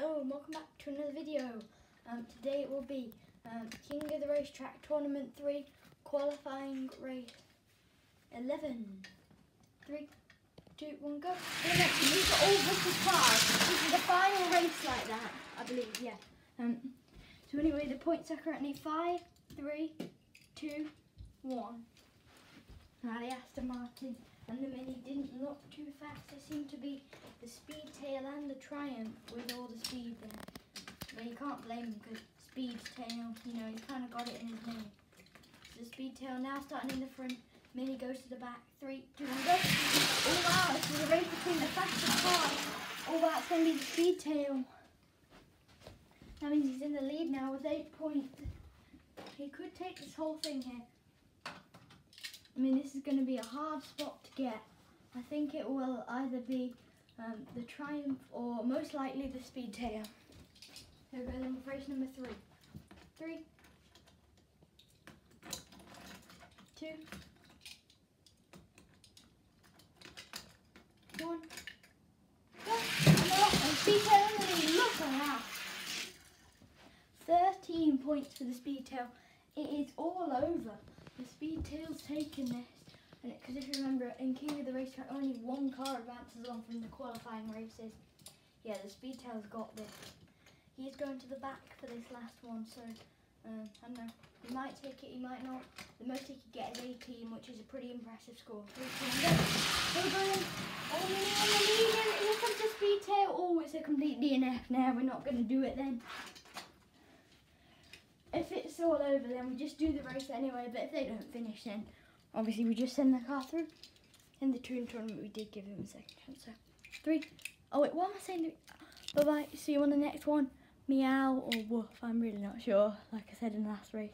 Hello and welcome back to another video. Um, today it will be um, King of the Racetrack Tournament 3 qualifying race 11. 3, 2, 1, go. These are all cars. This is the final race like that, I believe, yeah. Um, so anyway, the points are currently 5, 3, 2, 1. Now the Aston Martin and the Mini didn't look too fast. They seem to be the Speedtail and the Triumph with all the speed there. But you can't blame him because Speedtail, you know, he's kind of got it in his name. So Speedtail now starting in the front. Mini goes to the back. Three, two, one, go. Oh wow, this is a race between the fastest cars. Oh wow, it's going to be the Speedtail. That means he's in the lead now with eight points. He could take this whole thing here. I mean, this is going to be a hard spot to get. I think it will either be um, the Triumph or most likely the Speedtail. Here we go then with race number three. Three, two, one, go. And Speedtail in the lead. Look at that. 13 points for the Speed Tail. It is all over. The Speed Tail's taken this. Because if you remember, in King of the Racetrack, only one car advances on from the qualifying races. Yeah, the Speedtail's got this. He's going to the back for this last one, so um, I don't know. He might take it, he might not. The most he could get is 18, which is a pretty impressive score. Three, two, one, go. We're going. Oh, on the lead, here comes the Speedtail. Oh, it's a complete DNF now. We're not going to do it then. If it's all over, then we just do the race anyway. But if they don't finish, then obviously we just send the car through. In the Toon tournament, we did give him a second chance. So, three. Oh wait, what am I saying? Bye bye. See you on the next one. Meow or woof. I'm really not sure. Like I said in the last race.